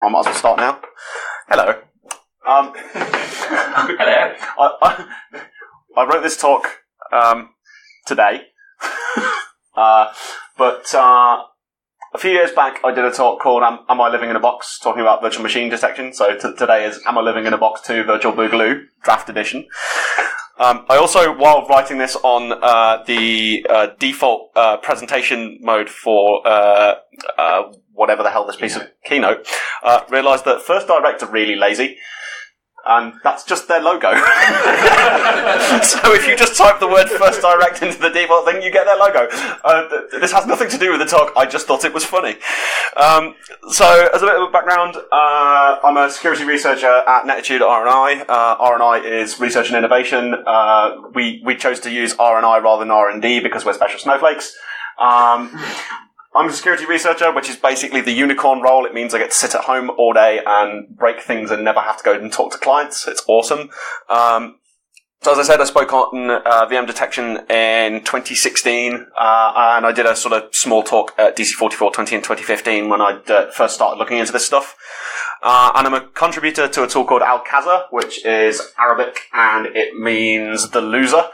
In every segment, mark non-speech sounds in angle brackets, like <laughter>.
I might as well start now. Hello. Um, Hello. <laughs> I, I, I wrote this talk um, today, <laughs> uh, but uh, a few years back I did a talk called Am, Am I Living in a Box, talking about virtual machine detection. So t- today is Am I Living in a Box 2 Virtual Boogaloo, draft edition. Um, I also, while writing this on uh, the uh, default uh, presentation mode for uh, uh, whatever the hell this piece of keynote, uh, realised that First Direct are really lazy. And that's just their logo. <laughs> so if you just type the word First Direct into the default thing, you get their logo. Uh, th- this has nothing to do with the talk. I just thought it was funny. Um, so as a bit of a background, uh, I'm a security researcher at Nettitude RNI. Uh, RNI is research and innovation. Uh, we we chose to use RNI rather than R&D because we're special snowflakes. Um, I'm a security researcher, which is basically the unicorn role. It means I get to sit at home all day and break things and never have to go and talk to clients. It's awesome. Um, so as I said, I spoke on uh, VM detection in 2016, uh, and I did a sort of small talk at DC4420 in 2015 when I uh, first started looking into this stuff. Uh, and I'm a contributor to a tool called Al-Khaser, which is Arabic, and it means the loser.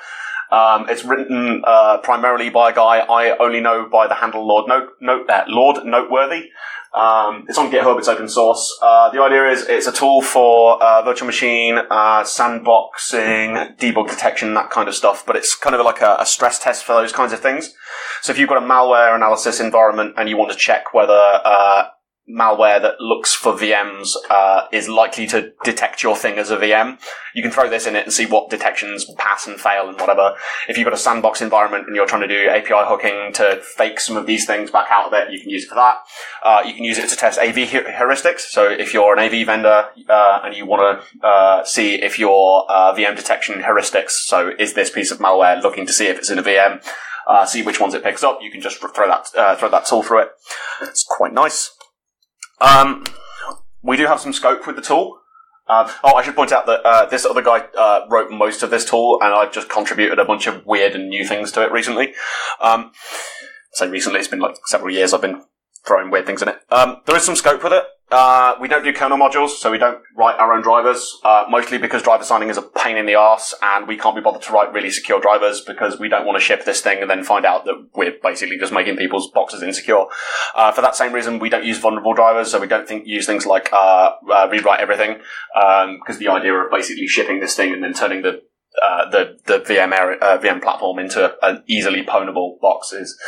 Um, it's written uh, primarily by a guy I only know by the handle Lord Note, Note uh, Lord Noteworthy. Um, it's on GitHub. It's open source. Uh, the idea is it's a tool for uh, virtual machine uh, sandboxing, debug detection, that kind of stuff. But it's kind of like a, a stress test for those kinds of things. So if you've got a malware analysis environment and you want to check whether uh, malware that looks for VMs uh, is likely to detect your thing as a VM. You can throw this in it and see what detections pass and fail and whatever. If you've got a sandbox environment and you're trying to do API hooking to fake some of these things back out of it, you can use it for that. Uh, you can use it to test AV heuristics. So if you're an AV vendor uh, and you want to uh, see if your uh, VM detection heuristics, so is this piece of malware looking to see if it's in a VM, uh, see which ones it picks up, you can just throw that throw that tool through it. It's quite nice. Um, we do have some scope with the tool. Uh, oh, I should point out that uh, this other guy uh, wrote most of this tool, and I've just contributed a bunch of weird and new things to it recently. Um, so recently, it's been like several years I've been throwing weird things in it. Um, there is some scope with it. Uh, we don't do kernel modules, so we don't write our own drivers, uh, mostly because driver signing is a pain in the ass, and we can't be bothered to write really secure drivers because we don't want to ship this thing and then find out that we're basically just making people's boxes insecure. Uh, for that same reason, we don't use vulnerable drivers, so we don't think use things like uh, uh, rewrite everything, because the idea of basically shipping this thing and then turning the uh, the the VM VM platform into an easily pwnable box is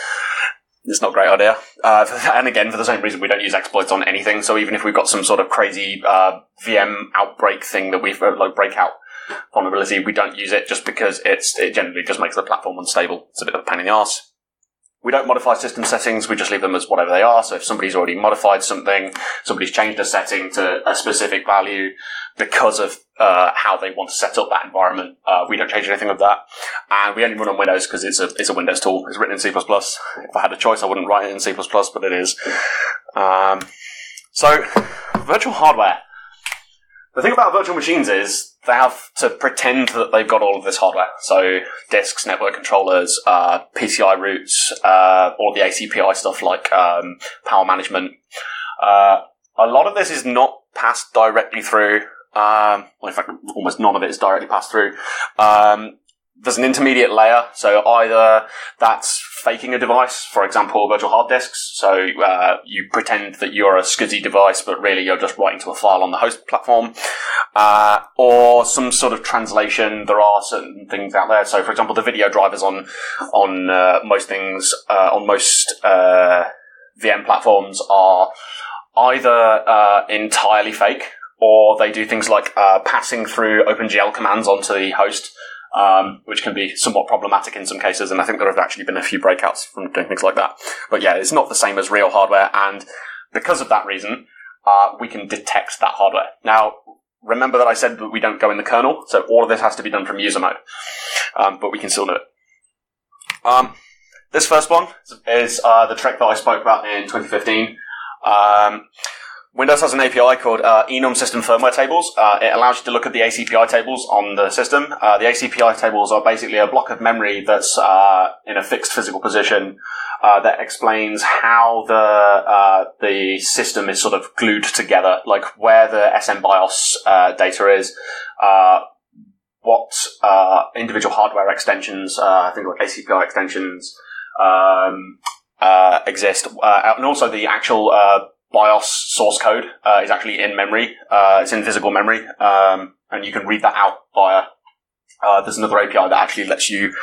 it's not a great idea. Uh, <laughs> and again, for the same reason, we don't use exploits on anything. So even if we've got some sort of crazy uh, VM outbreak thing that we've uh, like breakout vulnerability, we don't use it just because it's it generally just makes the platform unstable. It's a bit of a pain in the ass. We don't modify system settings, we just leave them as whatever they are. So if somebody's already modified something, somebody's changed a setting to a specific value because of uh, how they want to set up that environment, uh, we don't change anything of that. And we only run on Windows because it's a, it's a Windows tool. It's written in C++. If I had a choice, I wouldn't write it in C++, but it is. Um, so, virtual hardware. The thing about virtual machines is they have to pretend that they've got all of this hardware. So disks, network controllers, uh, PCI routes, uh, all the ACPI stuff like um, power management. Uh, a lot of this is not passed directly through. Um, well, in fact, almost none of it is directly passed through. Um, there's an intermediate layer, so either that's faking a device, for example, virtual hard disks. So uh, you pretend that you're a SCSI device, but really you're just writing to a file on the host platform, uh, or some sort of translation. There are certain things out there. So, for example, the video drivers on on uh, most things uh, on most uh, VM platforms are either uh, entirely fake, or they do things like passing through OpenGL commands onto the host um, which can be somewhat problematic in some cases. And I think there have actually been a few breakouts from doing things like that. But yeah, it's not the same as real hardware. And because of that reason, uh, we can detect that hardware. Now, remember that I said that we don't go in the kernel, so all of this has to be done from user mode. Um, but we can still do it. Um, this first one is uh, the trick that I spoke about in 2015. Um, Windows has an API called uh, enum system firmware tables. Uh, it allows you to look at the ACPI tables on the system. Uh, the ACPI tables are basically a block of memory that's uh, in a fixed physical position uh, that explains how the uh, the system is sort of glued together, like where the SM BIOS data is, what individual hardware extensions, I think like ACPI extensions, um, exist, and also the actual BIOS source code uh, is actually in memory. Uh, it's in physical memory, um, and you can read that out via. Uh, there's another API that actually lets you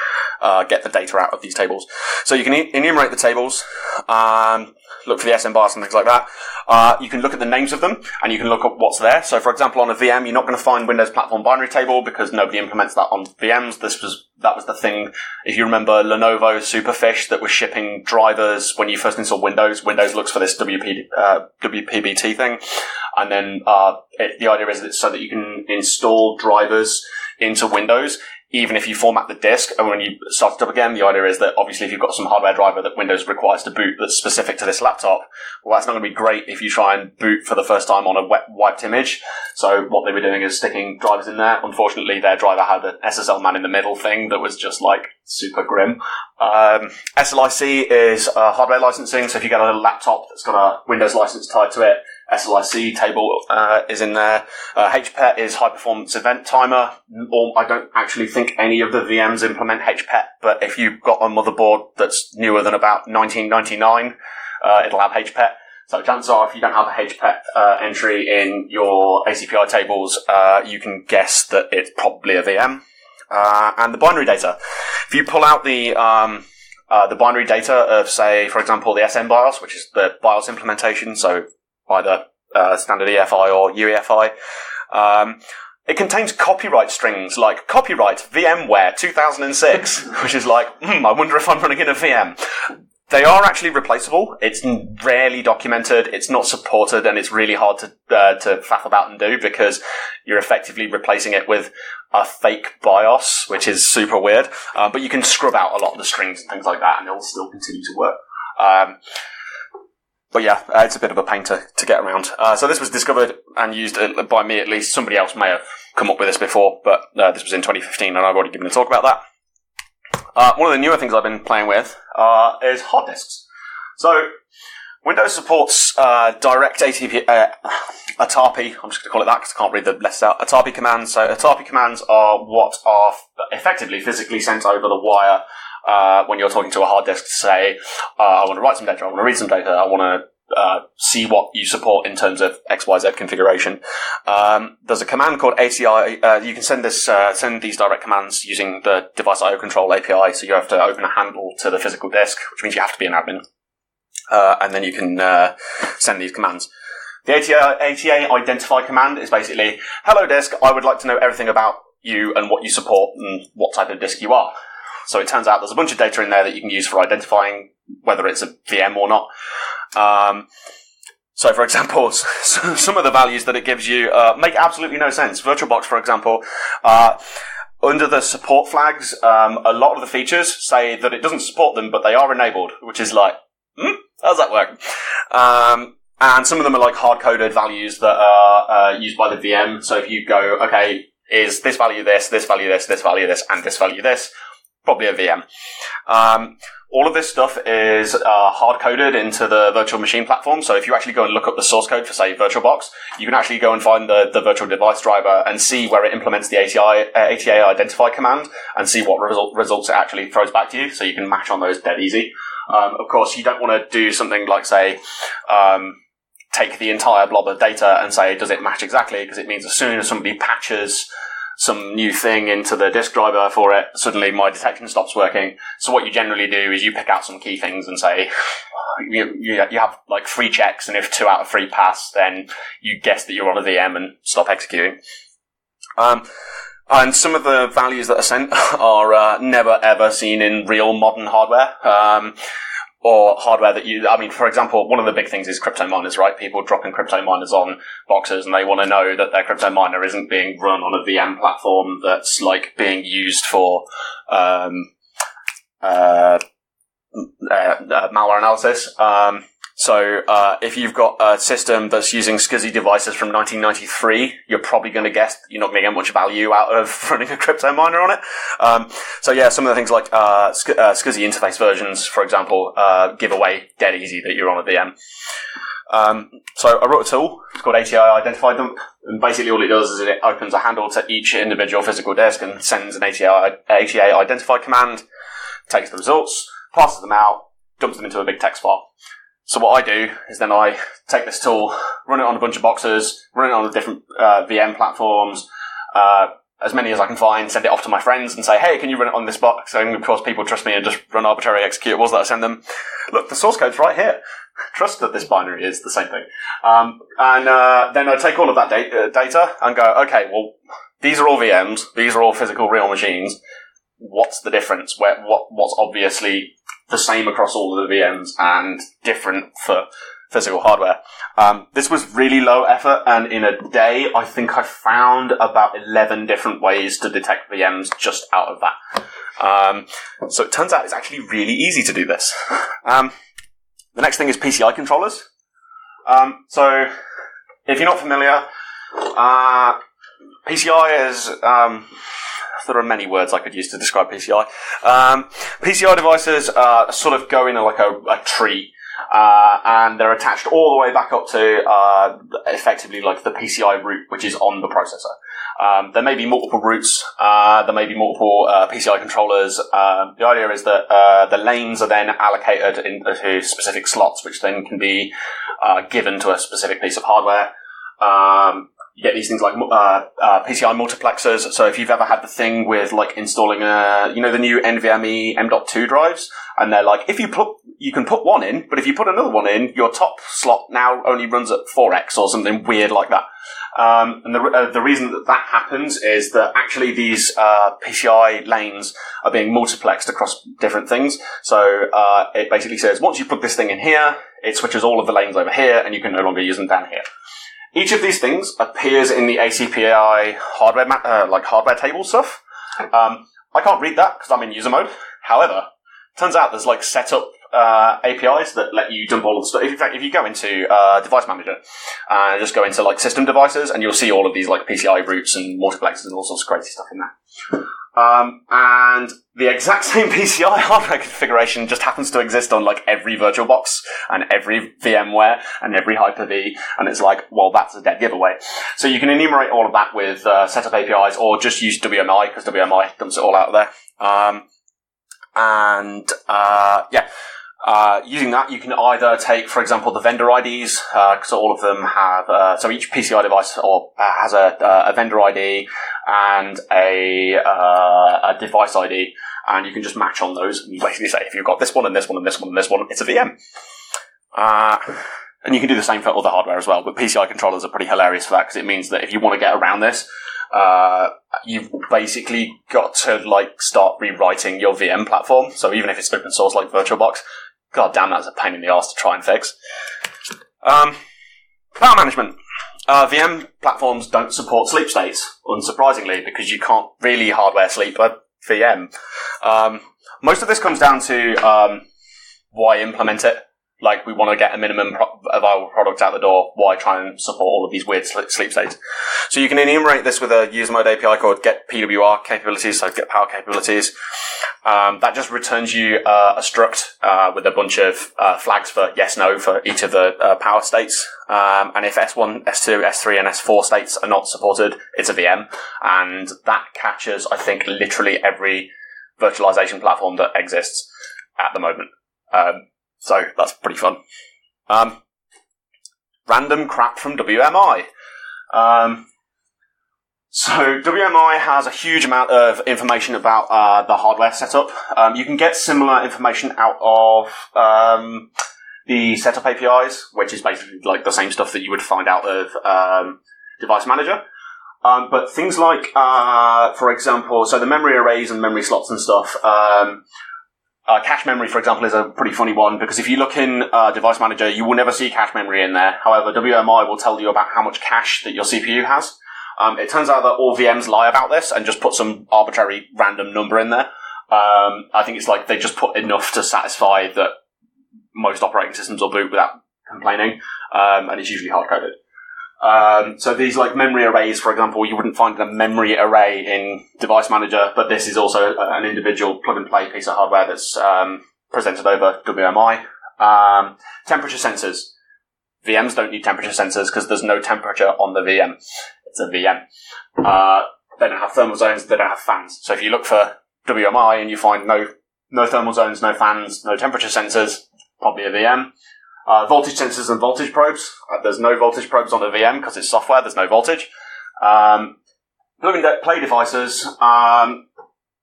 uh, get the data out of these tables. So you can enumerate the tables, um, look for the SM BIOS and things like that. Uh, you can look at the names of them, and you can look at what's there. So, for example, on a VM, you're not going to find Windows Platform Binary Table because nobody implements that on VMs. This was that was the thing. If you remember Lenovo Superfish that was shipping drivers when you first install Windows, Windows looks for this WP, uh, WPBT thing, and then uh, it, the idea is that so that you can install drivers into Windows even if you format the disk and when you start it up again, the idea is that obviously if you've got some hardware driver that Windows requires to boot that's specific to this laptop, well, that's not going to be great if you try and boot for the first time on a wet, wiped image. So what they were doing is sticking drivers in there. Unfortunately, their driver had an SSL man in the middle thing that was just like super grim. Um, SLIC is uh, hardware licensing. So if you get a laptop that's got a Windows license tied to it, SLIC table uh, is in there. Uh, HPET is high performance event timer. Or I don't actually think any of the VMs implement HPET, but if you've got a motherboard that's newer than about 1999, uh, it'll have HPET. So chances are, if you don't have a HPET uh, entry in your ACPI tables, uh, you can guess that it's probably a VM. Uh, and the binary data. If you pull out the um, uh, the binary data of, say, for example, the SM BIOS, which is the BIOS implementation, so either uh, standard EFI or UEFI. Um, it contains copyright strings like copyright VMware 2006, <laughs> which is like, hmm, I wonder if I'm running in a VM. They are actually replaceable. It's rarely documented. It's not supported, and it's really hard to uh, to faff about and do because you're effectively replacing it with a fake BIOS, which is super weird. Uh, but you can scrub out a lot of the strings and things like that, and it'll still continue to work. Um, but yeah, uh, it's a bit of a pain to, to get around. Uh, so this was discovered and used uh, by me at least. Somebody else may have come up with this before, but uh, this was in 2015 and I've already given a talk about that. One of the newer things I've been playing with is hard disks. So Windows supports direct ATP, ATAPI, I'm just going to call it that because I can't read the letters out, ATAPI commands. So ATAPI commands are what are effectively physically sent over the wire uh, when you're talking to a hard disk to say, uh, I want to write some data, I want to read some data, I want to uh, see what you support in terms of XYZ configuration. Um, there's a command called ACI. Uh, you can send this, uh, send these direct commands using the device IO control API. So you have to open a handle to the physical disk, which means you have to be an admin, uh, and then you can send these commands. The ATA, ATA identify command is basically, hello disk, I would like to know everything about you and what you support and what type of disk you are. So it turns out there's a bunch of data in there that you can use for identifying whether it's a VM or not. Um, so, for example, <laughs> some of the values that it gives you uh, make absolutely no sense. VirtualBox, for example, uh, under the support flags, um, a lot of the features say that it doesn't support them, but they are enabled, which is like, hmm, how does that work? Um, and some of them are like hard coded values that are uh, used by the VM. So if you go, okay, is this value this, this value this, this value this, and this value this, probably a VM. Um, all of this stuff is uh, hard coded into the virtual machine platform. So if you actually go and look up the source code for, say, VirtualBox, you can actually go and find the, the virtual device driver and see where it implements the ATI, uh, ATA identify command and see what result, results it actually throws back to you. So you can match on those dead easy. Um, of course, you don't want to do something like, say, um, take the entire blob of data and say, does it match exactly? Because it means as soon as somebody patches some new thing into the disk driver for it, suddenly my detection stops working. So what you generally do is you pick out some key things and say, you, you, you have like three checks, and if two out of three pass, then you guess that you're on a VM and stop executing. Um, and some of the values that are sent <laughs> are uh, never ever seen in real modern hardware. Um, or hardware that you, I mean, for example, one of the big things is crypto miners, right? People dropping crypto miners on boxes and they want to know that their crypto miner isn't being run on a VM platform that's like being used for, um, uh, uh, uh, malware analysis. Um, So uh, if you've got a system that's using SCSI devices from 1993, you're probably going to guess you're not going to get much value out of <laughs> running a crypto miner on it. Um, so yeah, some of the things like uh, SC- uh, SCSI interface versions, for example, uh, give away dead easy that you're on a VM. Um, so I wrote a tool. It's called ATI Identify Dump, and basically all it does is it opens a handle to each individual physical disk and sends an ATI, ATA Identify command, takes the results, passes them out, dumps them into a big text file. So what I do is then I take this tool, run it on a bunch of boxes, run it on the different uh, VM platforms, uh, as many as I can find, send it off to my friends and say, hey, can you run it on this box? And of course, people trust me and just run arbitrary executables that I send them. Look, the source code's right here. <laughs> Trust that this binary is the same thing. Um, and uh, then I take all of that da- uh, data and go, okay, well, these are all VMs. These are all physical real machines. What's the difference? Where, what, what's obviously the same across all of the VMs and different for physical hardware. Um, this was really low effort, and in a day, I think I found about 11 different ways to detect VMs just out of that. Um, so it turns out it's actually really easy to do this. Um, the next thing is PCI controllers. Um, so if you're not familiar, uh, PCI is um, there are many words I could use to describe PCI. Um, PCI devices uh, sort of go in like a, a tree. Uh, and they're attached all the way back up to uh, effectively like the PCI root, which is on the processor. Um, there may be multiple routes. Uh, there may be multiple uh, PCI controllers. Um, the idea is that uh, the lanes are then allocated into specific slots, which then can be uh, given to a specific piece of hardware. Um, you get these things like uh, uh, PCI multiplexers. So if you've ever had the thing with like installing a, you know, the new NVMe M.2 drives, and they're like, if you put, you can put one in, but if you put another one in, your top slot now only runs at 4x or something weird like that. Um, and the, uh, the reason that that happens is that actually these uh, PCI lanes are being multiplexed across different things. So uh, it basically says once you plug this thing in here, it switches all of the lanes over here, and you can no longer use them down here. Each of these things appears in the ACPI hardware, ma- uh, like hardware table stuff. Um, I can't read that because I'm in user mode. However, turns out there's like setup uh, APIs that let you dump all of the stuff. In fact, if you go into uh, Device Manager and just go into like system devices, and you'll see all of these like PCI routes and multiplexers and all sorts of crazy stuff in there. Um, and the exact <laughs> same PCI hardware configuration just happens to exist on like every VirtualBox and every VMware and every Hyper-V, and it's like, well, that's a dead giveaway. So you can enumerate all of that with uh, setup APIs, or just use WMI because WMI dumps it all out there. Um, and uh, yeah. Uh, using that, you can either take, for example, the vendor IDs, because all of them have, uh, so each PCI device or uh, has a, a vendor ID and a, uh, a device ID, and you can just match on those. And you basically say, if you've got this one and this one and this one and this one, it's a VM. Uh, and you can do the same for other hardware as well, but PCI controllers are pretty hilarious for that because it means that if you want to get around this, uh, you've basically got to like start rewriting your VM platform. So even if it's open source like VirtualBox, god damn, that's a pain in the ass to try and fix. Um, power management. Uh, VM platforms don't support sleep states, unsurprisingly, because you can't really hardware sleep a VM. Um, most of this comes down to um, why implement it. Like, we want to get a minimum pro- viable product out the door. Why try and support all of these weird sl- sleep states? So you can enumerate this with a user mode API called get PWR capabilities, so get power capabilities. Um, that just returns you uh, a struct uh, with a bunch of uh, flags for yes, no for each of the uh, power states. Um, and if S1, S2, S3, and S4 states are not supported, it's a VM. And that catches, I think, literally every virtualization platform that exists at the moment. Um, so that's pretty fun. Um, random crap from WMI. Um, so WMI has a huge amount of information about uh, the hardware setup. Um, you can get similar information out of um, the setup APIs, which is basically like the same stuff that you would find out of um, Device Manager. Um, but things like, uh, for example, so the memory arrays and memory slots and stuff. Um, uh, cache memory, for example, is a pretty funny one because if you look in uh, Device Manager, you will never see cache memory in there. However, WMI will tell you about how much cache that your CPU has. Um, it turns out that all VMs lie about this and just put some arbitrary random number in there. Um, I think it's like they just put enough to satisfy that most operating systems will boot without complaining, um, and it's usually hard coded. Um, so these like memory arrays, for example, you wouldn't find a memory array in Device Manager, but this is also an individual plug and play piece of hardware that's um, presented over WMI. Um, temperature sensors. VMs don't need temperature sensors because there's no temperature on the VM. It's a VM. Uh, they don't have thermal zones. They don't have fans. So if you look for WMI and you find no no thermal zones, no fans, no temperature sensors, probably a VM. Uh, voltage sensors and voltage probes. Uh, there's no voltage probes on the VM because it's software. There's no voltage. Um, plug and play devices. Um,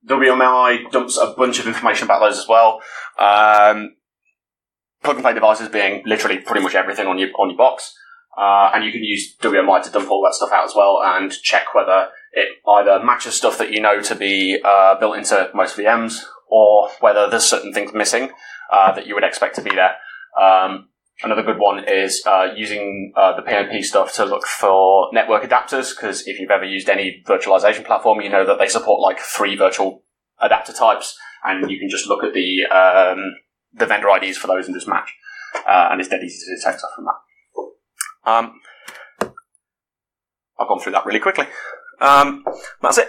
WMI dumps a bunch of information about those as well. Um, plug and play devices being literally pretty much everything on your on your box, uh, and you can use WMI to dump all that stuff out as well and check whether it either matches stuff that you know to be uh, built into most VMs or whether there's certain things missing uh, that you would expect to be there. Um, another good one is uh, using uh, the PnP stuff to look for network adapters because if you've ever used any virtualization platform, you know that they support like three virtual adapter types, and you can just look at the um, the vendor IDs for those and just match. Uh, and it's dead easy to detect stuff from that. Um, I've gone through that really quickly. Um, that's it.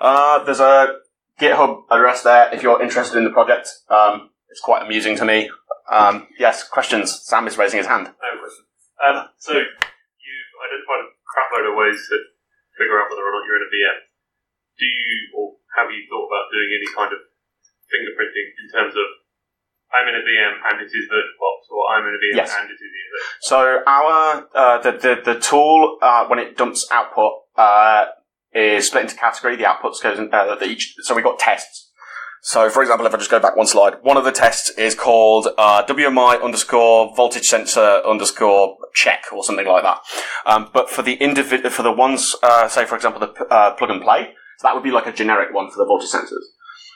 Uh, there's a GitHub address there if you're interested in the project. Um, it's quite amusing to me. Um, yes, questions. Sam is raising his hand. I have a question. Um, so you've identified a crap load of ways to figure out whether or not you're in a VM. Do you, or have you thought about doing any kind of fingerprinting in terms of I'm in a VM and it is VirtualBox, or I'm in a VM Yes. and it is VirtualBox? So our uh, the, the the tool uh, when it dumps output uh, is split into category. The outputs goes in, uh, the each. So we got tests. So for example, if I just go back one slide, one of the tests is called uh, WMI underscore voltage sensor underscore check or something like that. Um, but for the individual, for the ones, uh, say for example, the uh, plug and play, so that would be like a generic one for the voltage sensors.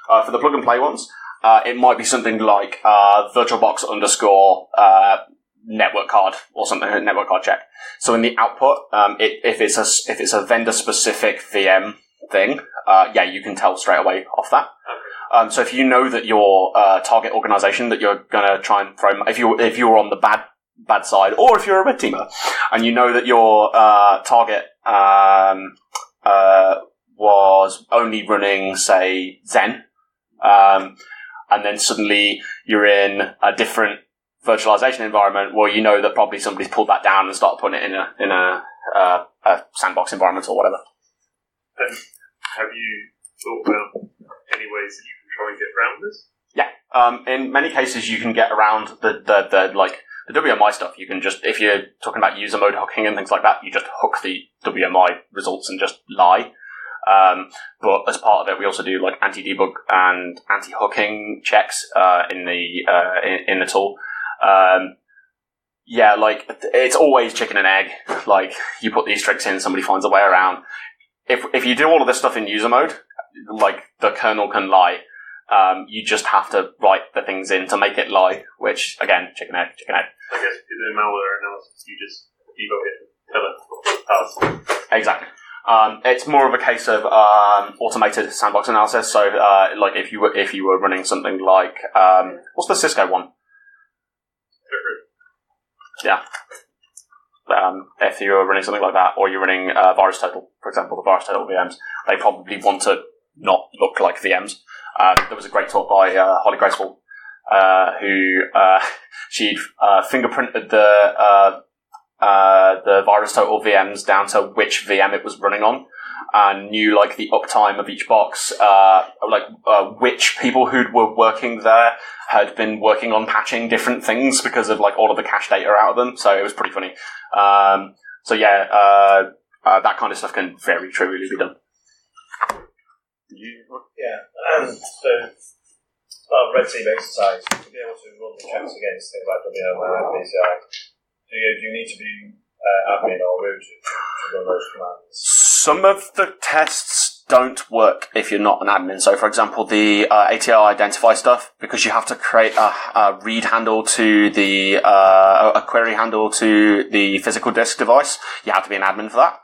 Uh, for the plug and play ones, uh, it might be something like uh, VirtualBox underscore network card or something, network card check. So in the output, um, it, if it's a if it's a vendor specific VM thing, yeah, you can tell straight away off that. Um, so if you know that your uh, target organization that you're going to try and throw, if you if you're on the bad bad side, or if you're a red teamer, and you know that your uh, target um, uh, was only running, say, Xen, um, and then suddenly you're in a different virtualization environment well, you know that probably somebody's pulled that down and started putting it in a in a, uh, a sandbox environment or whatever. Have you thought about any ways that you try and get around this? Um, in many cases, you can get around the, the, the like the WMI stuff. You can just if you're talking about user mode hooking and things like that, you just hook the WMI results and just lie. Um, but as part of it, we also do like anti-debug and anti-hooking checks uh, in the uh, in, in the tool. Um, yeah, like it's always chicken and egg. Like you put these tricks in, somebody finds a way around. If if you do all of this stuff in user mode, like the kernel can lie. Um, you just have to write the things in to make it lie, which again, chicken egg, chicken egg. I guess if you're malware analysis, you just debug it and tell it pass. Exactly. Um, it's more of a case of um, automated sandbox analysis. So, uh, like if you were if you were running something like um, what's the Cisco one? Yeah. Um, if you were running something like that, or you're running uh, Virus Total, for example, the Virus Total VMs, they probably want to not look like VMs. Um, there was a great talk by uh, Holly Graceful, uh, who uh, <laughs> she'd uh, fingerprinted the uh, uh, the Virus Total VMs down to which VM it was running on, and knew like the uptime of each box, like which people who were working there had been working on patching different things because of like all of the cache data out of them. So it was pretty funny. Um, so yeah, that kind of stuff can very truly be done. You, Yeah. Um, so, as part of red team exercise, to be able to run the checks against things like WMI and PCI, do you, do you need to be uh, admin or root to, to run those commands? Some of the tests don't work if you're not an admin. So, for example, the uh, ATI identify stuff, because you have to create a, a read handle to the, uh, a query handle to the physical disk device, you have to be an admin for that.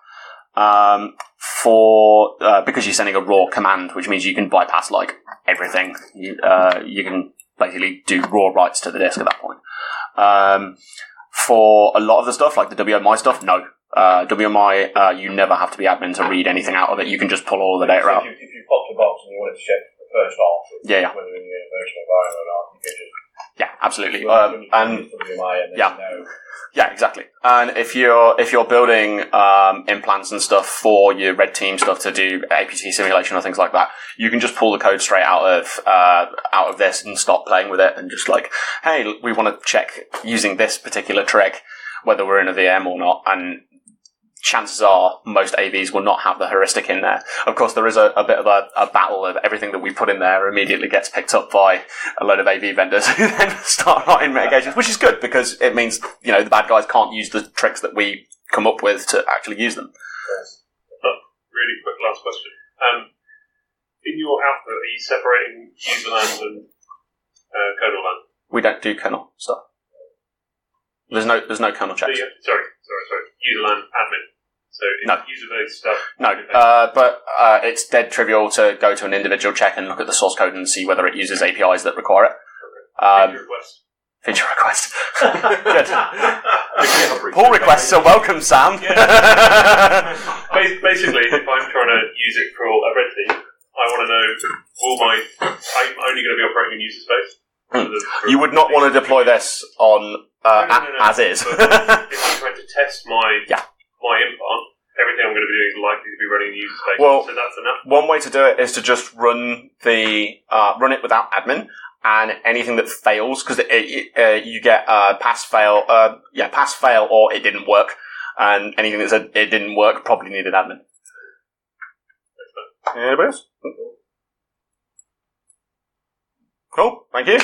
Um, for, uh, because you're sending a raw command, which means you can bypass like everything. You, uh, you can basically do raw writes to the disk at that point. Um, For a lot of the stuff, like the WMI stuff, no. Uh, WMI, uh, you never have to be admin to read anything out of it. You can just pull all the data So out. if, you, if you popped a box and you wanted to check the first off, Yeah, yeah. whether in the virtual environment or not, you could just Yeah, absolutely. Um, and and yeah. Yeah, exactly. And if you're if you're building um, implants and stuff for your red team stuff to do APT simulation or things like that, you can just pull the code straight out of uh, out of this and stop playing with it and just like, hey, we want to check using this particular trick whether we're in a VM or not. And chances are most AVs will not have the heuristic in there. Of course, there is a, a bit of a, a battle of everything that we put in there immediately gets picked up by a load of AV vendors <laughs> who then start writing mitigations, which is good because it means, you know, the bad guys can't use the tricks that we come up with to actually use them. Really quick last question. Um, in your output, are you separating user land and uh, kernel land? We don't do kernel stuff. There's no, there's no kernel So checks. you, sorry, sorry, sorry. User land admin. So No. user based stuff. No, uh, but uh, it's dead trivial to go to an individual check and look at the source code and see whether it uses APIs that require it. Um, Feature request. feature request. <laughs> Good. Pull requests are welcome, Sam. Bas- Basically, if I'm trying to use it for a red team, I want to know will my I'm only going to be operating in user space. Hmm. The- you would not want to deploy this on uh, no, no, no. as is. If I'm trying to test my <laughs> Yeah. My implant, everything I'm going to be doing is likely to be running in user space. Well- so that's enough. One way to do it is to just run the uh, run it without admin, and anything that fails because uh, you get uh, pass fail, uh, yeah, pass fail, or it didn't work, and anything that said it didn't work probably needed admin. Anybody else? Cool. Thank you.